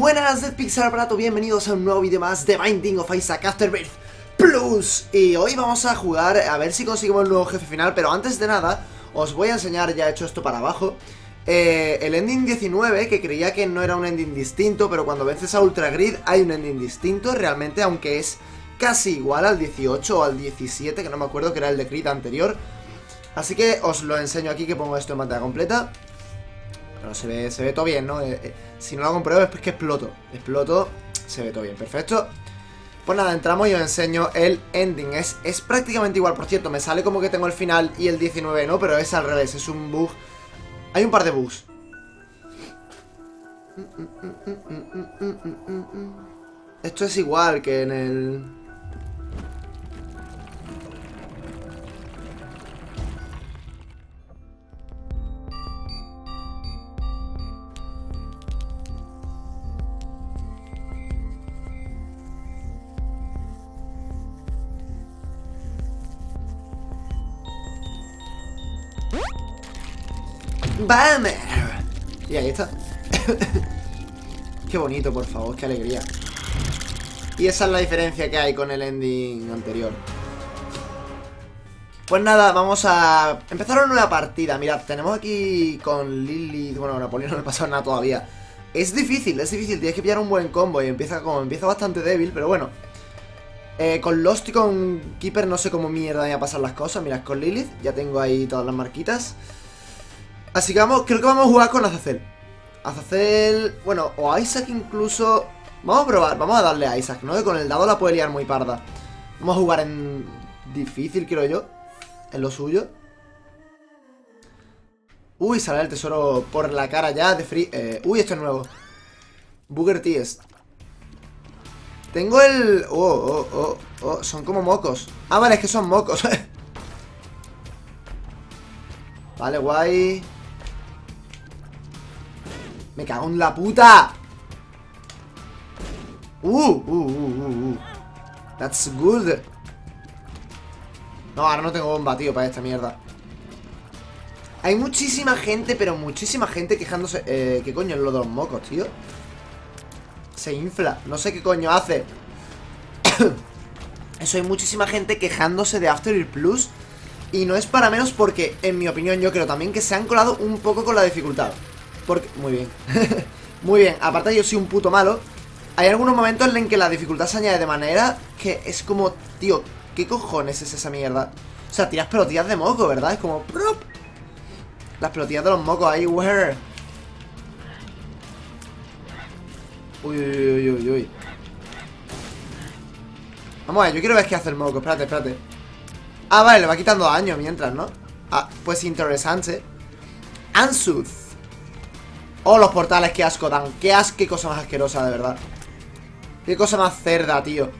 buenas, Dead Pixel Aparato, bienvenidos a un nuevo vídeo más de Binding of Isaac Afterbirth Plus. Y hoy vamos a jugar, a ver si conseguimos el nuevo jefe final Pero antes de nada, os voy a enseñar, ya he hecho esto para abajo eh, El ending 19, que creía que no era un ending distinto Pero cuando vences a Ultra Grid hay un ending distinto Realmente, aunque es casi igual al 18 o al 17 Que no me acuerdo que era el de Grid anterior. Así que os lo enseño aquí que pongo esto en pantalla completa pero se ve, se ve todo bien, ¿no? Eh, eh, si no lo compruebo es que exploto. Exploto, se ve todo bien, perfecto. Pues nada, entramos y os enseño el ending. Es, es prácticamente igual, por cierto, me sale como que tengo el final y el 19 no, pero es al revés, es un bug. Hay un par de bugs. Esto es igual que en el... ¡Bam! Y ahí está. qué bonito, por favor, qué alegría. Y esa es la diferencia que hay con el ending anterior. Pues nada, vamos a empezar una nueva partida. Mirad, tenemos aquí con Lily... Bueno, Napoleón no me ha pasado nada todavía. Es difícil, es difícil. Tienes que pillar un buen combo y empieza como empieza bastante débil, pero bueno. Eh, con Lost y con Keeper no sé cómo mierda me a pasar las cosas. Mirad, con Lilith ya tengo ahí todas las marquitas. Así que vamos, creo que vamos a jugar con Azazel. Azazel, bueno, o Isaac incluso... Vamos a probar, vamos a darle a Isaac, ¿no? Que con el dado la puede liar muy parda. Vamos a jugar en difícil, quiero yo. En lo suyo. Uy, sale el tesoro por la cara ya de free. Eh, uy, esto es nuevo. Booger Ts. Tengo el... Oh, oh, oh, oh, son como mocos. Ah, vale, es que son mocos. vale, guay. Me cago en la puta. Uh, uh, uh, uh, uh. That's good. No, ahora no tengo bomba, tío, para esta mierda. Hay muchísima gente, pero muchísima gente quejándose... Eh, ¿Qué coño es lo de los mocos, tío? Se infla. No sé qué coño hace. Eso, hay muchísima gente quejándose de After Plus. Y no es para menos porque, en mi opinión, yo creo también que se han colado un poco con la dificultad. Porque... Muy bien. Muy bien. Aparte yo soy un puto malo. Hay algunos momentos en que la dificultad se añade de manera que es como... Tío, ¿qué cojones es esa mierda? O sea, tiras pelotillas de moco, ¿verdad? Es como... Las pelotillas de los mocos ahí, where? Uy, uy, uy, uy, uy. Vamos a ver, yo quiero ver qué hace el moco. Espérate, espérate. Ah, vale, le va quitando daño mientras, ¿no? Ah, pues interesante. Ansuz. Oh, los portales, qué asco dan. Qué asco, qué cosa más asquerosa, de verdad. Qué cosa más cerda, tío.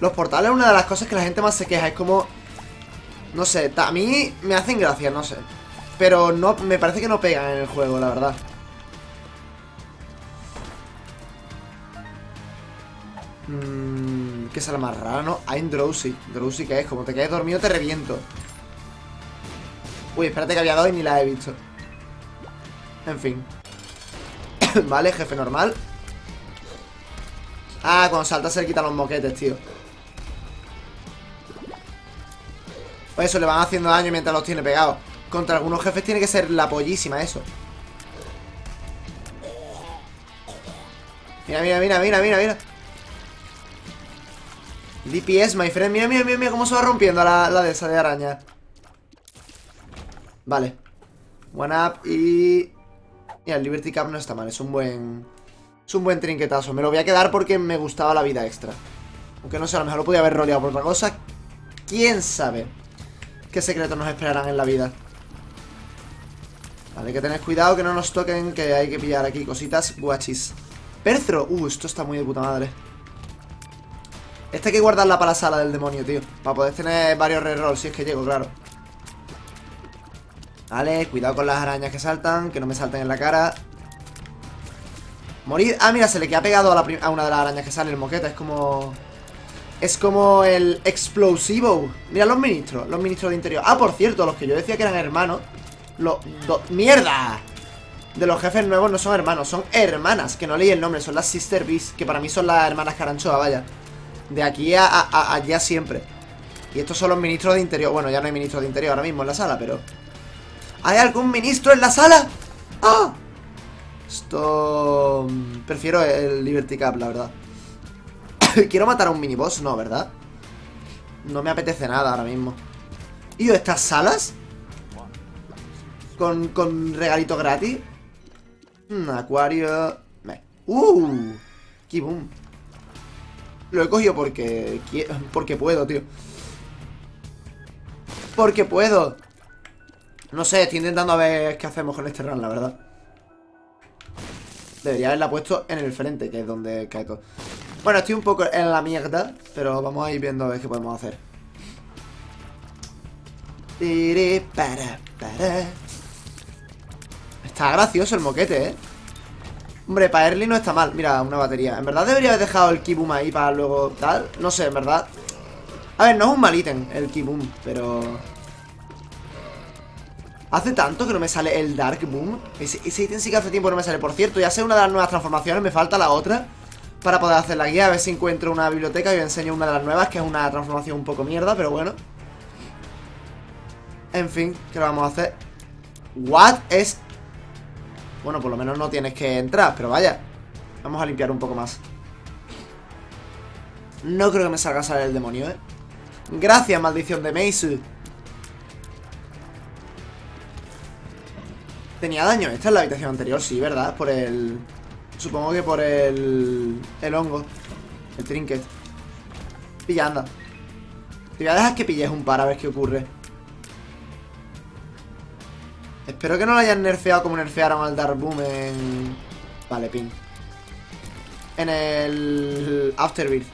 Los portales es una de las cosas que la gente más se queja Es como... No sé, a mí me hacen gracia, no sé. Pero no, me parece que no pegan en el juego, la verdad. Mmm... ¿Qué la más rara, no? I'm drowsy. Drowsy, ¿qué es? Como te quedes dormido te reviento. Uy, espérate que había dos y ni la he visto. En fin Vale, jefe normal. Ah, cuando salta se le quitan los moquetes, tío. Pues eso, le van haciendo daño mientras los tiene pegados. Contra algunos jefes tiene que ser la pollísima eso. Mira, mira, mira, mira, mira, mira. DPS, my friend. Mira, mira, mira, mira cómo se va rompiendo la, la de esa de araña. Vale. One up y... Mira, el Liberty Cup no está mal, es un buen... Es un buen trinquetazo. Me lo voy a quedar porque me gustaba la vida extra. Aunque no sé, a lo mejor lo podía haber roleado por otra cosa. ¿Quién sabe qué secretos nos esperarán en la vida? Vale, hay que tener cuidado que no nos toquen, que hay que pillar aquí cositas guachis. Perthro. Uh, esto está muy de puta madre. Este hay que guardarla para la sala del demonio, tío. Para poder tener varios rerolls, si es que llego, claro. Vale, cuidado con las arañas que saltan Que no me salten en la cara Morir, ah mira, se le queda pegado a, una de las arañas que sale el moqueta Es como... Es como el explosivo Mira los ministros, los ministros de interior Ah, por cierto, los que yo decía que eran hermanos Los... ¡Mierda! de los jefes nuevos no son hermanos, son hermanas, que no leí el nombre, son las Sister Bees, que para mí son las hermanas Caranchoa, vaya. De aquí a, allá siempre. Y estos son los ministros de interior. Bueno, ya no hay ministro de interior ahora mismo en la sala, pero... ¿Hay algún ministro en la sala? ¡Ah! Esto... Mm, prefiero el Liberty Cup, la verdad. ¿Quiero matar a un miniboss? No, ¿verdad? No me apetece nada ahora mismo. ¿Y estas salas? Con, con regalito gratis. Hmm, acuario. ¡Uh! ¡Kibum! Lo he cogido porque... Porque puedo, tío. Porque puedo. No sé, estoy intentando a ver qué hacemos con este run, la verdad. Debería haberla puesto en el frente, que es donde cae todo. Bueno, estoy un poco en la mierda, pero vamos a ir viendo a ver qué podemos hacer. Está gracioso el moquete, ¿eh? Hombre, para Early no está mal. Mira, una batería. En verdad debería haber dejado el Kibum ahí para luego tal. No sé, en verdad. A ver, no es un mal ítem el Kibum, pero... Hace tanto que no me sale el Dark Boom. Ese, ítem sí que hace tiempo no me sale. Por cierto, ya sé una de las nuevas transformaciones. Me falta la otra para poder hacer la guía. A ver si encuentro una biblioteca y os enseño una de las nuevas, que es una transformación un poco mierda, pero bueno. En fin, ¿qué vamos a hacer? What es bueno, por lo menos no tienes que entrar, pero vaya. Vamos a limpiar un poco más. No creo que me salga a salir el demonio, ¿eh? Gracias, maldición de Meisu. Tenía daño. Esta es la habitación anterior, sí, ¿verdad? Por el... Supongo que por el... El hongo. El trinket. Pilla, anda. Te voy a dejar que pilles un par a ver qué ocurre. Espero que no lo hayan nerfeado como nerfearon al Dark Boom en... Vale, pin. En el... Afterbirth.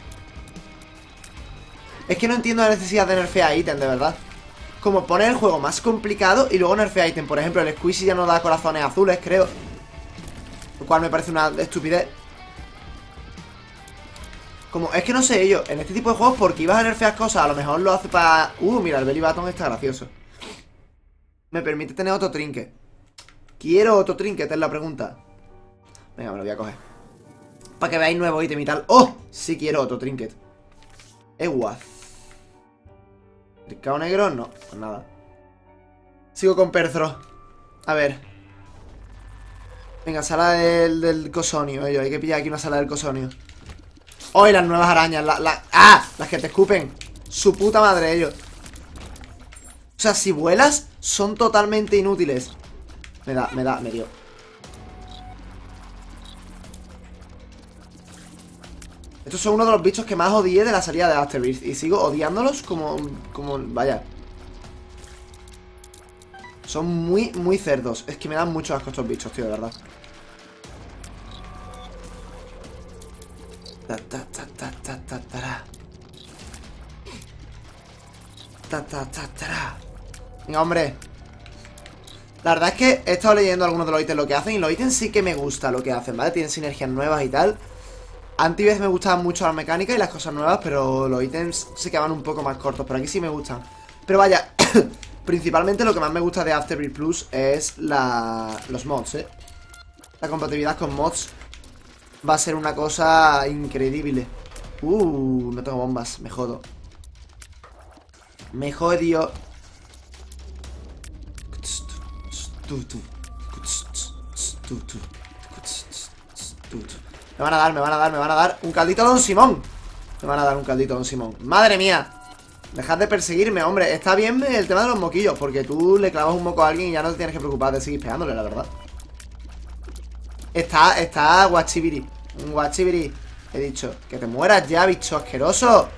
Es que no entiendo la necesidad de nerfear ítem, de verdad. Como poner el juego más complicado y luego nerfear ítem. Por ejemplo, el Squeezy ya no da corazones azules, creo. Lo cual me parece una estupidez. Como, es que no sé yo, en este tipo de juegos, porque ibas a nerfear cosas, a lo mejor lo hace para... Uh, mira, el Belly Button está gracioso me permite tener otro trinket. Quiero otro trinket, es la pregunta. Venga, me lo voy a coger. Para que veáis nuevo ítem y tal. ¡Oh! Sí quiero otro trinket. Eguaz. ¿Riscado negro? No, pues nada. Sigo con Perthro. A ver. Venga, sala del, cosonio. hay que pillar aquí una sala del cosonio. ¡Oh, las nuevas arañas! La, ¡Ah! Las que te escupen. Su puta madre, ellos. O sea, si vuelas, son totalmente inútiles. Me da, me da, me dio. Estos son uno de los bichos que más odié de la salida de Afterbirth Y sigo odiándolos como, como, vaya. Son muy, muy cerdos. Es que me dan mucho asco estos bichos, tío, de verdad. Ta, ta, ta, ta, ta, ta, ta, ta, ta, ta, Venga, hombre. La verdad es que he estado leyendo algunos de los ítems lo que hacen Y los ítems sí que me gusta lo que hacen, ¿vale? Tienen sinergias nuevas y tal Antes me gustaban mucho las mecánicas y las cosas nuevas Pero los ítems se quedaban un poco más cortos Pero aquí sí me gustan. Pero vaya, principalmente lo que más me gusta de Afterbirth Plus Es la... los mods, ¿eh? La compatibilidad con mods Va a ser una cosa increíble. Uh, no tengo bombas, me jodo. Me jodio me van a dar, me van a dar, me van a dar Un caldito Don Simón. Me van a dar un caldito Don Simón. ¡Madre mía! Dejad de perseguirme, hombre. Está bien el tema de los moquillos Porque tú le clavas un moco a alguien y ya no te tienes que preocupar de seguir pegándole, la verdad. Está, está guachibiri. Un guachibiri. He dicho, que te mueras ya, bicho asqueroso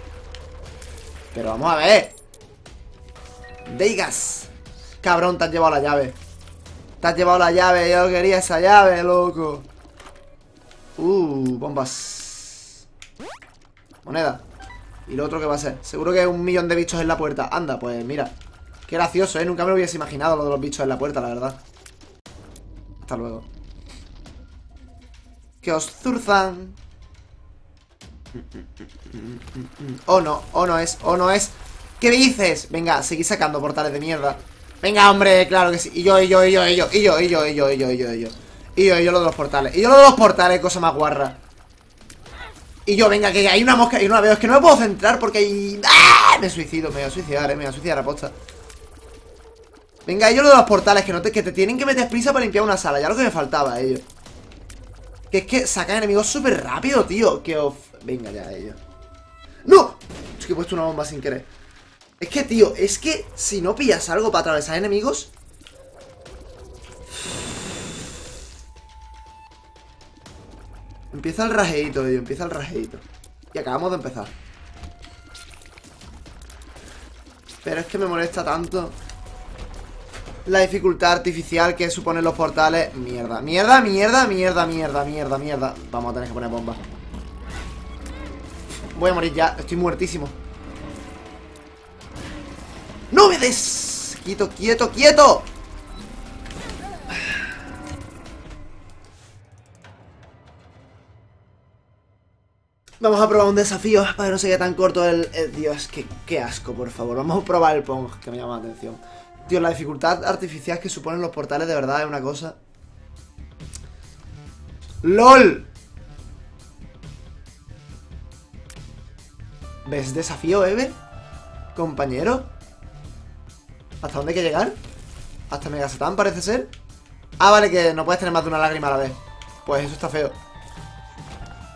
Pero vamos a ver. Deigas Cabrón, te has llevado la llave. Te has llevado la llave, yo quería esa llave, loco. Uh, bombas. Moneda. ¿Y lo otro qué va a ser? Seguro que hay un millón de bichos en la puerta. Anda, pues mira. Qué gracioso, ¿eh? Nunca me lo hubiese imaginado lo de los bichos en la puerta, la verdad. Hasta luego. Que os zurzan. Oh, no. Oh, no es. Oh, no es. ¿Qué dices? Venga, seguid sacando portales de mierda. Venga, hombre, claro que sí. Y yo, y yo, y yo, y yo, y yo, y yo, y yo, y yo, y yo, Y yo, yo lo de los portales. Y yo lo de los portales, cosa más guarra. Y yo, venga, que hay una mosca y no la veo. Es que no me puedo centrar porque hay... ¡Ah! Me suicido, me voy a suicidar, eh. Me voy a suicidar a posta. Venga, ellos lo de los portales, que, no te, que te tienen que meter prisa para limpiar una sala. Ya lo que me faltaba, ellos. Que es que sacan enemigos súper rápido, tío. Que of... Venga ya, ellos. ¡No! Es que he puesto una bomba sin querer. Es que, tío, es que si no pillas algo para atravesar enemigos... Empieza el rajeito, tío, empieza el rajeito. Y acabamos de empezar. Pero es que me molesta tanto la dificultad artificial que suponen los portales. Mierda, mierda, mierda, mierda, mierda, mierda, mierda. Vamos a tener que poner bombas. Voy a morir ya, estoy muertísimo. ¡No me des! Quieto, quieto, quieto. Vamos a probar un desafío para que no se quede tan corto el... Dios, qué, qué asco, por favor. Vamos a probar el Pong, que me llama la atención. Tío, la dificultad artificial que suponen los portales de verdad es una cosa... ¡LOL! ¿Ves desafío, Ever? Compañero ¿Hasta dónde hay que llegar? Hasta Mega Satán parece ser Ah, vale, que no puedes tener más de una lágrima a la vez Pues eso está feo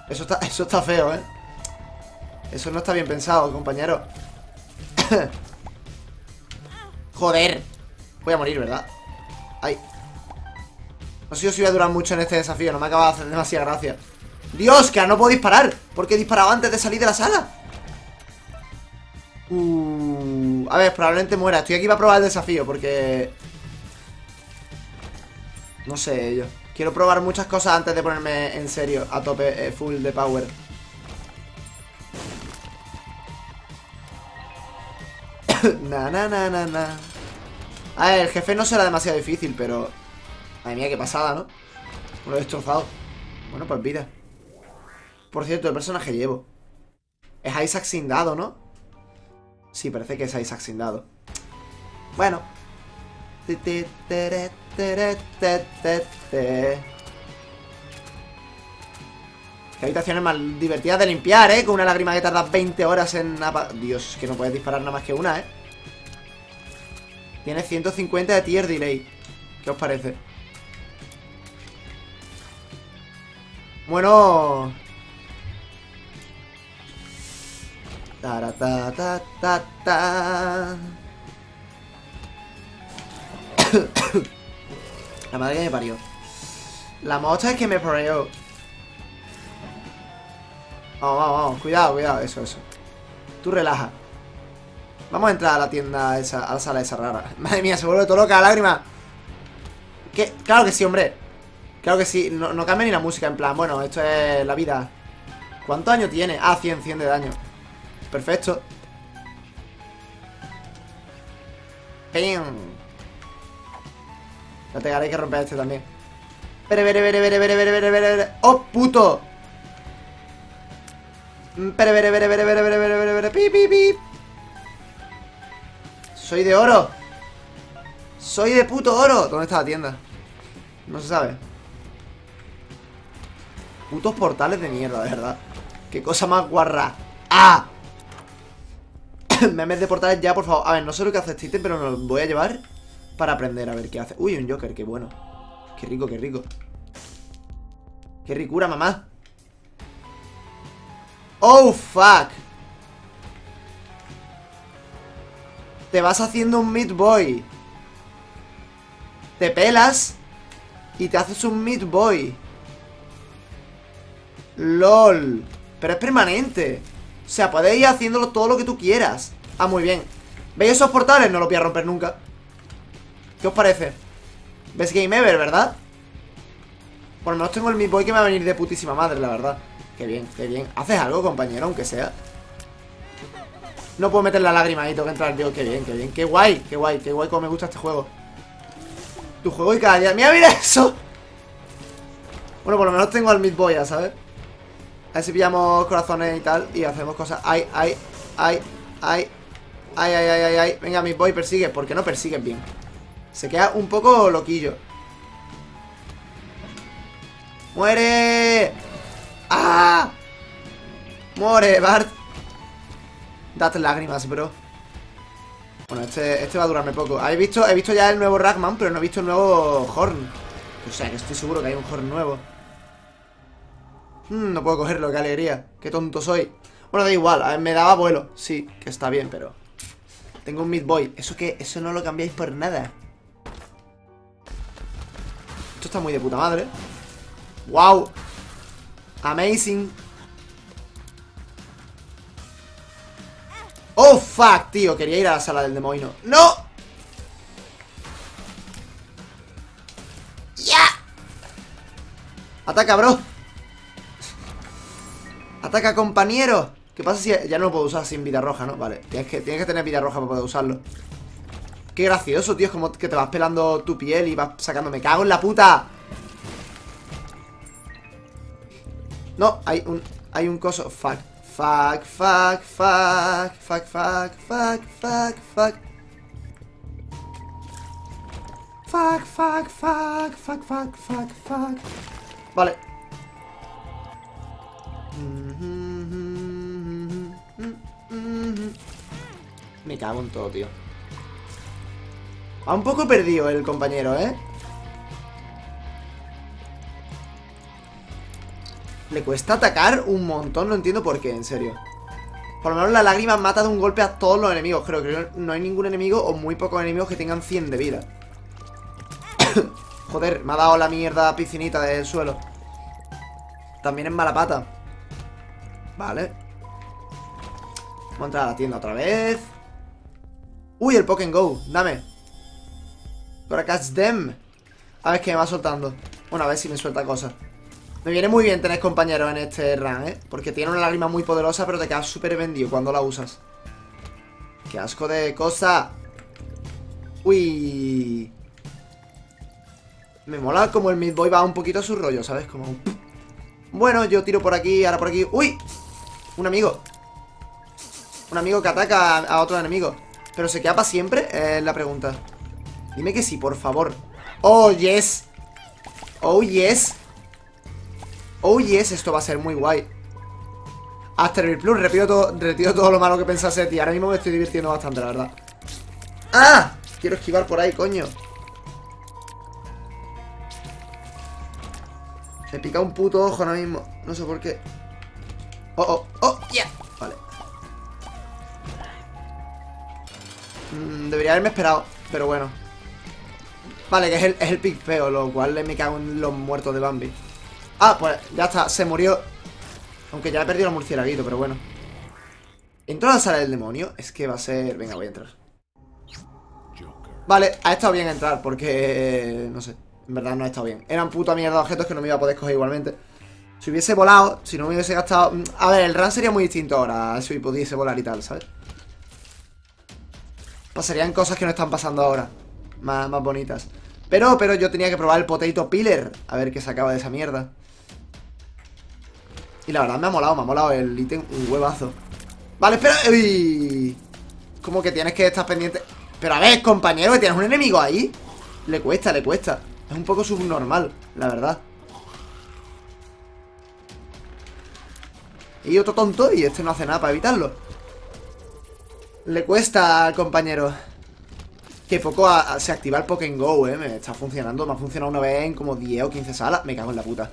Eso está, eso está feo, ¿eh? Eso no está bien pensado, compañero. Joder. Voy a morir, ¿verdad? Ay. No sé si voy a durar mucho en este desafío No me acaba de hacer demasiada gracia. Dios, que no puedo disparar Porque he disparado antes de salir de la sala. Uh, A ver, probablemente muera. Estoy aquí para probar el desafío Porque... No sé, yo Quiero probar muchas cosas antes de ponerme en serio A tope, eh, full de power na, na, na, na, na. A ver, el jefe no será demasiado difícil, pero... Madre mía, qué pasada, ¿no? Lo he destrozado. Bueno, pues vida. Por cierto, el personaje llevo. Es Isaac sin dado, ¿no? Sí, parece que es Isaac sin dado. Bueno. Qué habitaciones más divertidas de limpiar, ¿eh? Con una lágrima que tarda 20 horas en... Dios, que no puedes disparar nada más que una, ¿eh? Tiene 150 de tier delay. ¿Qué os parece? Bueno... Ta ta ta ta ta. La madre que me parió. La mocha es que me parió. Vamos, vamos, vamos. Cuidado, cuidado. Eso, eso. Tú relaja. Vamos a entrar a la tienda esa, a la sala esa rara. Madre mía, se vuelve todo loca, lágrima. ¿Qué? Claro que sí, hombre. Claro que sí. No, no cambia ni la música, en plan, bueno, esto es la vida. ¿Cuánto daño tiene? Ah, 100, 100 de daño. Perfecto. ¡Pim! No te hay que romper este también. Vere, vere, vere, vere, vere, vere, vere, vere. ¡Oh, puto! Pere, vere, vere, vere, vere, vere, vere, vere, pi, pi, pi. Soy de oro. Soy de puto oro. ¿Dónde está la tienda? No se sabe. Putos portales de mierda, de verdad. Qué cosa más guarra. ¡Ah! Memes de portales ya, por favor. A ver, no sé lo que hace este pero me lo voy a llevar para aprender a ver qué hace. Uy, un Joker, qué bueno. Qué rico, qué rico. Qué ricura, mamá. Oh, fuck. Te vas haciendo un Meat Boy. Te pelas y te haces un Meat Boy. LOL. Pero es permanente. O sea, puedes ir haciéndolo todo lo que tú quieras. Ah, muy bien. ¿Veis esos portales? No los voy a romper nunca. ¿Qué os parece? ¿Ves Game Ever, verdad? Por lo menos tengo el Meat Boy que me va a venir de putísima madre, la verdad. Qué bien, qué bien. ¿Haces algo, compañero, aunque sea? No puedo meter la lágrima ahí, tengo que entrar yo. Qué bien, qué bien. Qué guay, qué guay, qué guay como me gusta este juego. Tu juego y cada día. ¡Mira, mira eso! Bueno, por lo menos tengo al Meat Boy, ¿sabes? A ver si pillamos corazones y tal y hacemos cosas. ¡Ay, ay, ay, ay! ¡Ay, ay, ay, ay! Venga, Meat Boy, persigue. ¿Por qué no persigues bien? Se queda un poco loquillo. ¡Muere! ¡Ah! ¡Muere, Bart! Date lágrimas, bro. Bueno, este, este va a durarme poco. ¿Habéis visto? He visto ya el nuevo Ragman, pero no he visto el nuevo Horn. O sea, que estoy seguro que hay un Horn nuevo. Hmm, no puedo cogerlo, qué alegría. Qué tonto soy. Bueno, da igual, me daba vuelo. Sí, que está bien, pero... Tengo un Meat Boy. ¿Eso qué? Eso no lo cambiáis por nada. Esto está muy de puta madre. ¡Wow! Amazing. ¡Oh, fuck, tío! Quería ir a la sala del demonio. ¡No! ¡Ya! ¡Ataca, bro! ¡Ataca, compañero! ¿Qué pasa si ya no lo puedo usar sin vida roja, no? Vale, tienes que, tienes que tener vida roja para poder usarlo Qué gracioso, tío, es como que te vas pelando tu piel y vas sacando ¡Me cago en la puta! No, hay un, hay un coso Fuck Fuck, fuck, fuck, fuck, fuck, fuck, fuck, fuck. Fuck, fuck, fuck, fuck, fuck, fuck, fuck. Vale. Me cago en todo, tío. Va un poco perdido el compañero, ¿eh? Le cuesta atacar un montón, no entiendo por qué, en serio. Por lo menos la lágrima mata de un golpe a todos los enemigos. Creo que no hay ningún enemigo o muy pocos enemigos que tengan 100 de vida. Joder, me ha dado la mierda piscinita del suelo. También es mala pata. Vale. Vamos a entrar a la tienda otra vez. Uy, el Pokémon Go. Dame. Gotta catch them. A ver qué me va soltando. Bueno, a ver si me suelta cosas. Me viene muy bien tener compañeros en este run, ¿eh? Porque tiene una lágrima muy poderosa, pero te quedas súper vendido cuando la usas. ¡Qué asco de cosa! ¡Uy! Me mola como el Midboy va un poquito a su rollo, ¿sabes? Como... Bueno, yo tiro por aquí, ahora por aquí... ¡Uy! Un amigo. Un amigo que ataca a otro enemigo. ¿Pero se queda para siempre? Es la pregunta. Dime que sí, por favor. ¡Oh, yes! ¡Oh, yes! Oh yes, esto va a ser muy guay After Plus, repito todo, retiro todo lo malo que pensase de ti Ahora mismo me estoy divirtiendo bastante, la verdad ¡Ah! Quiero esquivar por ahí, coño Me pica un puto ojo ahora mismo No sé por qué Oh, oh, oh, yeah Vale mm, Debería haberme esperado Pero bueno Vale, que es el, es el pic feo Lo cual me cago en los muertos de Bambi. Ah, pues ya está, se murió. Aunque ya he perdido el murciélaguito, pero bueno. ¿Entro a la sala del demonio? Es que va a ser... Venga, voy a entrar. Vale, ha estado bien entrar porque... No sé, en verdad no ha estado bien. Eran puta mierda objetos que no me iba a poder coger igualmente. Si hubiese volado, si no me hubiese gastado... A ver, el run sería muy distinto ahora Si pudiese volar y tal, ¿sabes? Pasarían cosas que no están pasando ahora Más, más bonitas pero, pero yo tenía que probar el Potato Pillar A ver qué sacaba de esa mierda. Y la verdad me ha molado, me ha molado el ítem un huevazo. Vale, espera Uy. Como que tienes que estar pendiente. Pero a ver, compañero, que tienes un enemigo ahí. Le cuesta, le cuesta. Es un poco subnormal, la verdad. Y otro tonto y este no hace nada para evitarlo. Le cuesta compañero Que poco se activa el Pokémon Go, eh Me está funcionando, me ha funcionado una vez en como 10 o 15 salas Me cago en la puta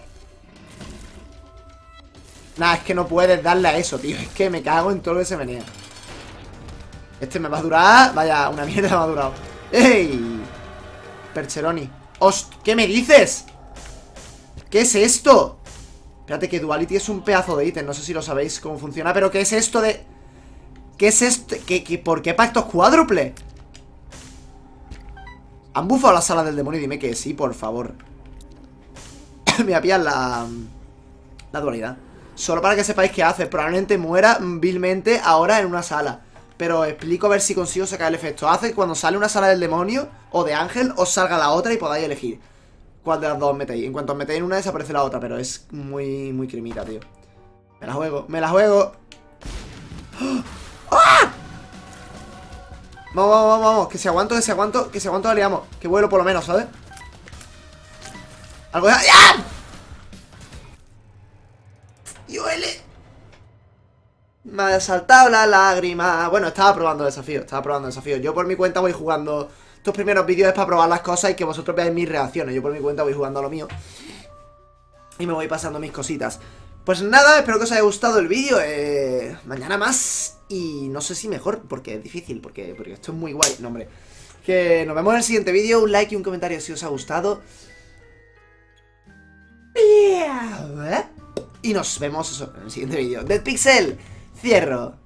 Nah, es que no puedes darle a eso, tío Es que me cago en todo lo que se menea Este me va a durar Vaya, una mierda me ha durado ¡Ey! Percheroni ¡Host! ¿Qué me dices? ¿Qué es esto? Espérate, que Duality es un pedazo de ítem No sé si lo sabéis cómo funciona Pero ¿qué es esto de...? ¿Qué es esto? ¿Qué, qué, por qué pactos cuádruple? ¿Han bufado la sala del demonio? Dime que sí, por favor. Me voy la... La dualidad. Solo para que sepáis qué hace. Probablemente muera vilmente ahora en una sala. Pero explico a ver si consigo sacar el efecto. Hace que cuando sale una sala del demonio O de ángel, os salga la otra y podáis elegir Cuál de las dos os metéis En cuanto os metéis en una desaparece la otra Pero es muy, muy crimita, tío. Me la juego, me la juego. ¡Ah! Vamos, vamos, vamos, vamos. Que se aguanto, que se aguanto, que se aguanto, la. Que vuelo por lo menos, ¿sabes? Algo de... ¡Ah! ¡Y huele! Me ha saltado la lágrima. Bueno, estaba probando desafío, estaba probando desafío. Yo por mi cuenta voy jugando... Estos primeros vídeos es para probar las cosas y que vosotros veáis mis reacciones. Yo por mi cuenta voy jugando a lo mío. Y me voy pasando mis cositas. Pues nada, espero que os haya gustado el vídeo. Eh, mañana más. Y no sé si mejor, porque es difícil, porque, porque esto es muy guay. No, hombre. Que nos vemos en el siguiente vídeo. Un like y un comentario si os ha gustado. Y nos vemos en el siguiente vídeo. Dead Pixel, cierro.